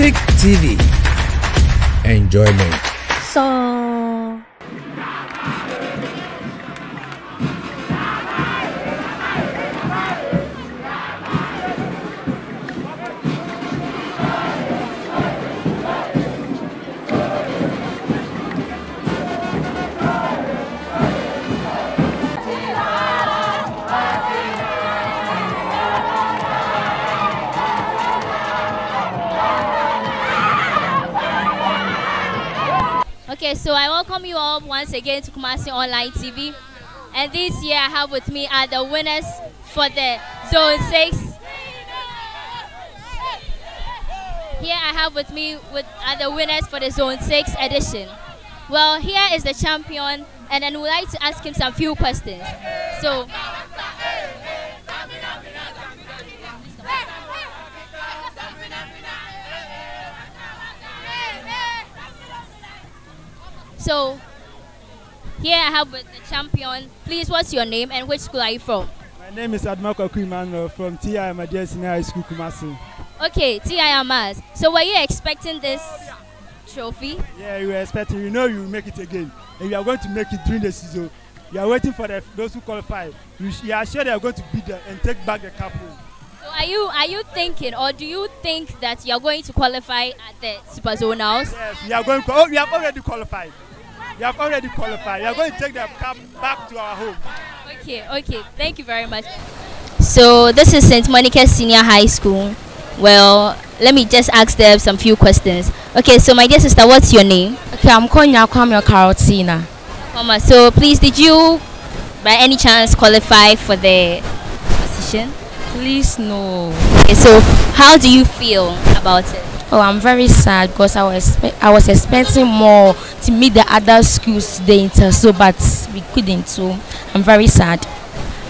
Thick TV. Enjoyment. So. Okay, so I welcome you all once again to Kumasi Online TV. And this year I have with me are the winners for the Zone 6. Here I have with me with are the winners for the Zone 6 edition. Well, here is the champion and then we'd like to ask him some few questions. So So, here I have with the champion. Please, what's your name and which school are you from? My name is Admako Emmanuel from TI Ahmadiyya Senior High School, Kumasi. Okay, TI Amas. So, were you expecting this trophy? Yeah, we were expecting. You know you will make it again. And you are going to make it during the season. You are waiting for the, those who qualify. You, you are sure they are going to beat them and take back the cup home. So, are you are you thinking or do you think that you are going to qualify at the Super Zonals? Yes, we are going. Oh, we have already qualified. We have already qualified. We are going to take the cup back to our home. Okay, okay. Thank you very much. So, this is St. Monica Senior High School. Well, let me just ask them some few questions. Okay, so my dear sister, what's your name? Okay, I'm calling you Kwame Carotina. Mama, so please, did you by any chance qualify for the position? Please, no. Okay, so how do you feel about it? Oh, I'm very sad because I was expe- I was expecting more to meet the other schools today, inter- so but we couldn't. So I'm very sad.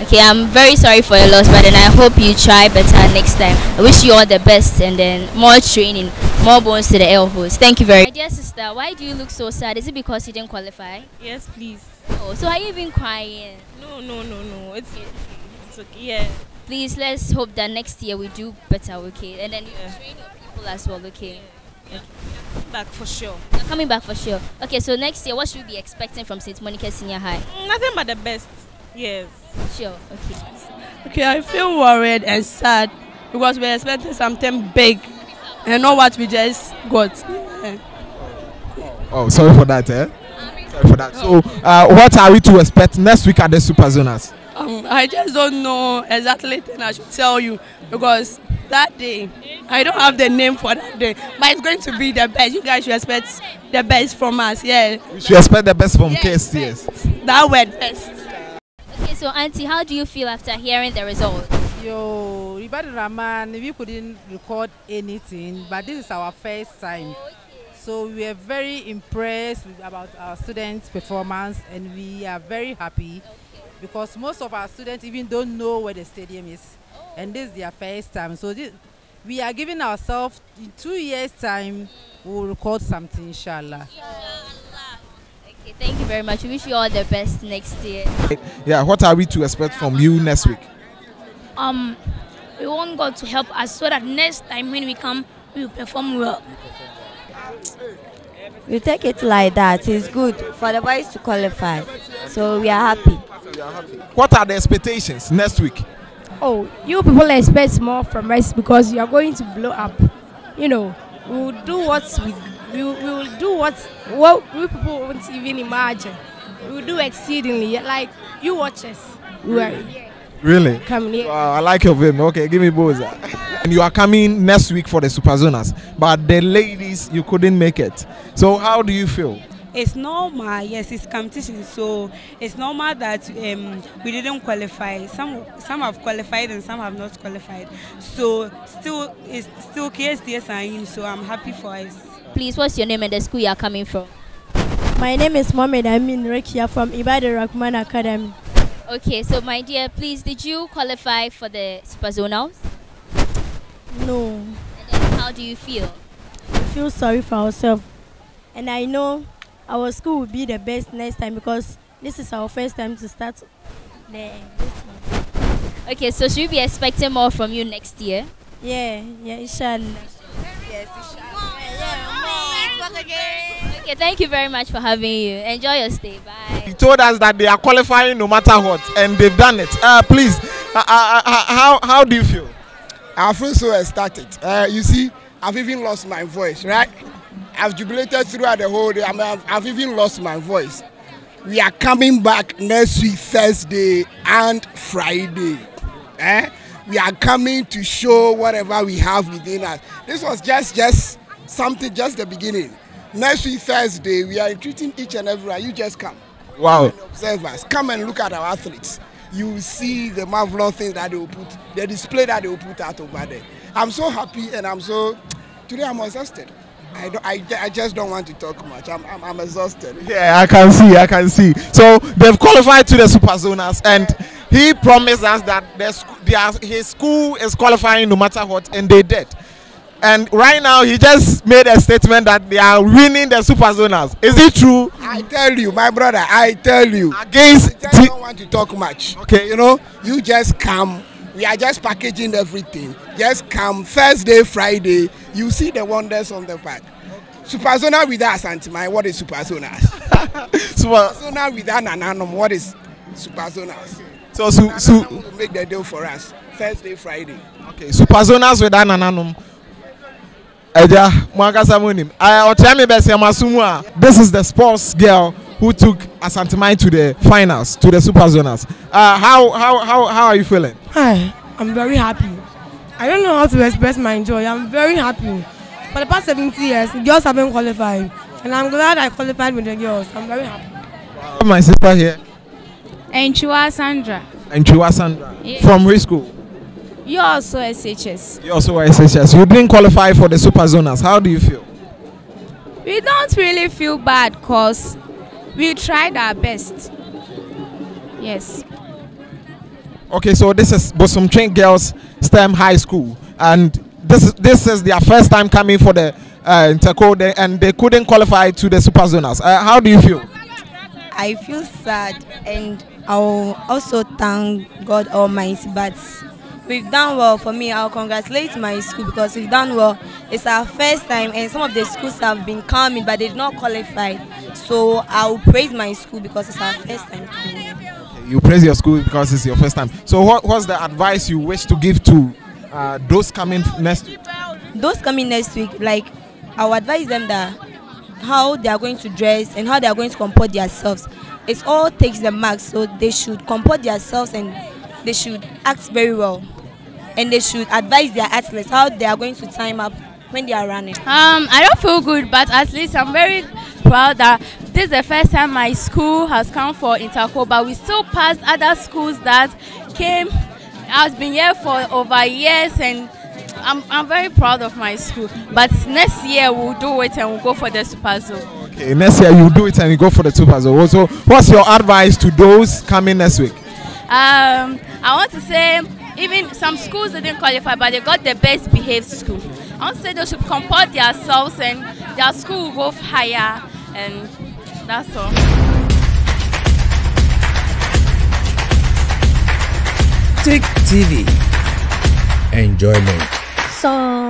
Okay, I'm very sorry for your loss, but then I hope you try better next time. I wish you all the best and then more training, more bones to the elbows. Thank you very much. My dear sister, why do you look so sad? Is it because you didn't qualify? Yes, please. Oh, so are you even crying? No, no, no, no. It's it's okay. Yeah. Please, let's hope that next year we do better, okay? And then you Yeah. train your people as well, okay? Back for sure. You're coming back for sure. Okay, so next year, what should we be expecting from St. Monica Senior High? Mm, Nothing but the best. Yes. Sure, okay. Okay, I feel worried and sad because we're expecting something big and not what we just got. Yeah. Oh, sorry for that, eh? Sorry for that. So, uh, what are we to expect next week at the Super Zonas? Um, I just don't know exactly thing I should tell you because that day I don't have the name for that day, but it's going to be the best. You guys should expect the best from us. Yeah, We should expect the best from Yes, KSTS. that word best. Okay, so Auntie, how do you feel after hearing the result? Yo, Ibadan Rahman, we couldn't record anything, but this is our first time. So we are very impressed with, about our students' performance, and we are very happy because most of our students even don't know where the stadium is, and this is their first time. So this, we are giving ourselves in two years' time, we will record something, inshallah. Okay, thank you very much. We wish you all the best next year. Yeah, what are we to expect from you next week? um we want God to help us so that next time when we come we will perform well. We take it like that. It's good for the boys to qualify. So we are happy. What are the expectations next week? Oh, you people expect more from us because you are going to blow up. You know, we will do what we we, will- we will do what what we people won't even imagine. We will do exceedingly. Like you watch us. We are Really? coming here. Wow, I like your film. Okay, give me Boza. and you are coming next week for the Super Zonas, but the ladies, you couldn't make it. So, how do you feel? It's normal. Yes, it's competition. So it's normal that um, we didn't qualify. Some some have qualified and some have not qualified. So still it's still KSTS and in. So I'm happy for us. Please, what's your name and the school you are coming from? My name is Mohamed Amin Rekia from Ibadan Rahman Academy. Okay, so my dear, please, did you qualify for the Super Zonals? No, And then how do you feel? we feel sorry for ourselves. And I know our school will be the best next time because this is our first time to start the, this one. Okay, so should we be expecting more from you next year? Yeah, yeah, inshallah. Yes, inshallah. Okay, thank you very much for having you. Enjoy your stay. Bye. He told us that they are qualifying no matter what, and they've done it. Uh, please, uh, uh, uh, how how do you feel? I feel so ecstatic. Uh, you see, I've even lost my voice, right? I've jubilated throughout the whole day. I mean, I've, I've even lost my voice. We are coming back next week, Thursday and Friday. Eh? We are coming to show whatever we have within us. This was just just something, just the beginning. Next week, Thursday, we are treating each and every one. You just come. Wow. Observe us. Come and look at our athletes. You see the marvelous things that they will put, the display that they will put out over there. I'm so happy and I'm so. Today I'm exhausted. I, don't, I, I just don't want to talk much. I'm, I'm, I'm exhausted. Yeah, I can see, I can see. So they've qualified to the Super Zonas, and he promised us that their, their, his school is qualifying no matter what, and they did. And right now, he just made a statement that they are winning the Super Zonas. Is it true? I tell you, my brother, I tell you. Against. I just don't want to talk much. Okay. You know, you just come. We are just packaging everything. Just come Thursday, Friday. You see the wonders on the park. Super Zona without Santimai, what is Super Zonas? Super Zona without Nananum, what is Super Zonas? So, su, su, will make the deal for us. Thursday, Friday. okay, Super Zonas with Anananum. Eja, mwakasa munim. I otemi bese masumu a. This is the sports girl who took Asantemai to the finals, to the Super Zonas. Uh, how, how, how, how are you feeling? Hi, I'm very happy. I don't know how to express my joy. I'm very happy. For the past 70 years, girls have been qualified. And I'm glad I qualified with the girls. I'm very happy. My sister here, Enchua Sandra. and Chiwa Sandra, Yeah. from which school? You also SHS. You also were SHS. You didn't qualify for the Super Zonas. How do you feel? We don't really feel bad because we tried our best. Yes. Okay, so this is Bosom Train Girls STEM High School, and this is this is their first time coming for the uh, Interco, and they couldn't qualify to the Super Zonas. Uh, how do you feel? I feel sad and I'll also thank God Almighty. But we've done well for me. I'll congratulate my school because we've done well. It's our first time, and some of the schools have been coming, but they did not qualify. So I'll praise my school because it's our first time coming. You praise your school because it's your first time. So, what, what's the advice you wish to give to uh, those coming next week? Those coming next week, like I'll advise them that how they are going to dress and how they are going to comport themselves. It all takes the marks, so they should comport themselves and they should act very well. And they should advise their athletes how they are going to time up when they are running. Um, I don't feel good, but at least I'm very proud that this is the first time my school has come for Interco, but we still passed other schools that came, has been here for over years, and I'm, I'm very proud of my school. But next year we'll do it and we'll go for the Super Zone. Okay, next year you do it and you go for the Super Zone. So, what's your advice to those coming next week? Um, I want to say even some schools didn't qualify, but they got the best behaved school. I want to say they should comport themselves and their school will go higher, and that's all. Thick TV. Enjoyment. So